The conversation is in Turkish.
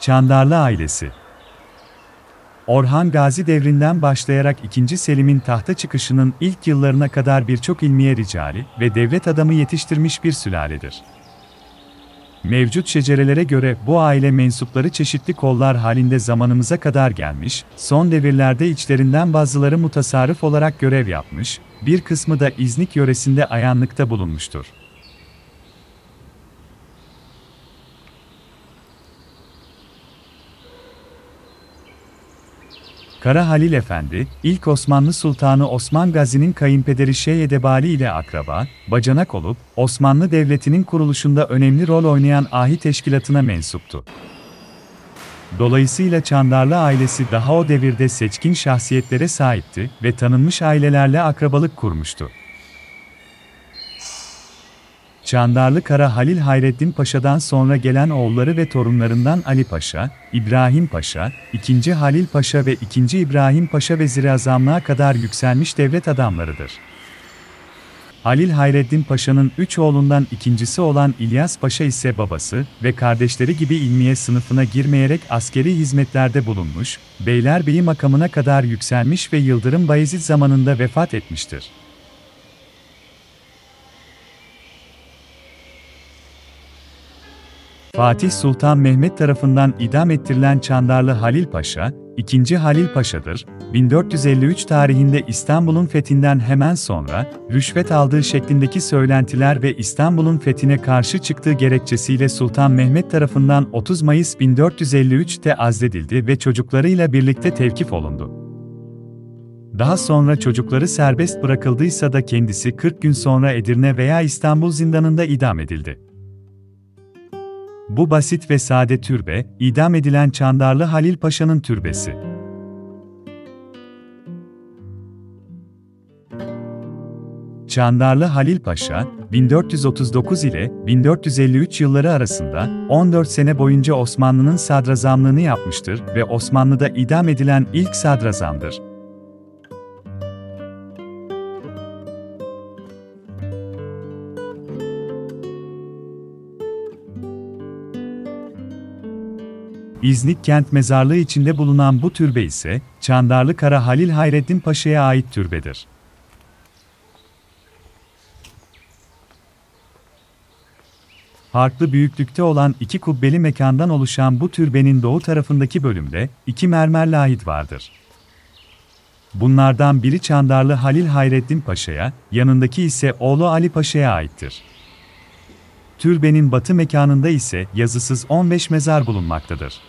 Çandarlı ailesi Orhan Gazi devrinden başlayarak 2. Selim'in tahta çıkışının ilk yıllarına kadar birçok ilmiye ricali ve devlet adamı yetiştirmiş bir sülaledir. Mevcut şecerelere göre bu aile mensupları çeşitli kollar halinde zamanımıza kadar gelmiş, son devirlerde içlerinden bazıları mutasarrıf olarak görev yapmış, bir kısmı da İznik yöresinde ayanlıkta bulunmuştur. Kara Halil Efendi, ilk Osmanlı Sultanı Osman Gazi'nin kayınpederi Şeyh Edebali ile akraba, bacanak olup, Osmanlı Devleti'nin kuruluşunda önemli rol oynayan ahi teşkilatına mensuptu. Dolayısıyla Çandarlı ailesi daha o devirde seçkin şahsiyetlere sahipti ve tanınmış ailelerle akrabalık kurmuştu. Çandarlı Kara Halil Hayreddin Paşa'dan sonra gelen oğulları ve torunlarından Ali Paşa, İbrahim Paşa, II. Halil Paşa ve II. İbrahim Paşa veziri azamlığa kadar yükselmiş devlet adamlarıdır. Halil Hayreddin Paşa'nın üç oğlundan ikincisi olan İlyas Paşa ise babası ve kardeşleri gibi ilmiye sınıfına girmeyerek askeri hizmetlerde bulunmuş, Beylerbeyi makamına kadar yükselmiş ve Yıldırım Bayezid zamanında vefat etmiştir. Fatih Sultan Mehmet tarafından idam ettirilen Çandarlı Halil Paşa, 2. Halil Paşa'dır. 1453 tarihinde İstanbul'un fethinden hemen sonra, rüşvet aldığı şeklindeki söylentiler ve İstanbul'un fethine karşı çıktığı gerekçesiyle Sultan Mehmet tarafından 30 Mayıs 1453'te azledildi ve çocuklarıyla birlikte tevkif olundu. Daha sonra çocukları serbest bırakıldıysa da kendisi 40 gün sonra Edirne veya İstanbul zindanında idam edildi. Bu basit ve sade türbe, idam edilen Çandarlı Halil Paşa'nın türbesi. Çandarlı Halil Paşa, 1439 ile 1453 yılları arasında 14 sene boyunca Osmanlı'nın sadrazamlığını yapmıştır ve Osmanlı'da idam edilen ilk sadrazamdır. İznik kent mezarlığı içinde bulunan bu türbe ise, Çandarlı Kara Halil Hayreddin Paşa'ya ait türbedir. Farklı büyüklükte olan iki kubbeli mekandan oluşan bu türbenin doğu tarafındaki bölümde iki mermer lahit vardır. Bunlardan biri Çandarlı Halil Hayreddin Paşa'ya, yanındaki ise oğlu Ali Paşa'ya aittir. Türbenin batı mekanında ise yazısız 15 mezar bulunmaktadır.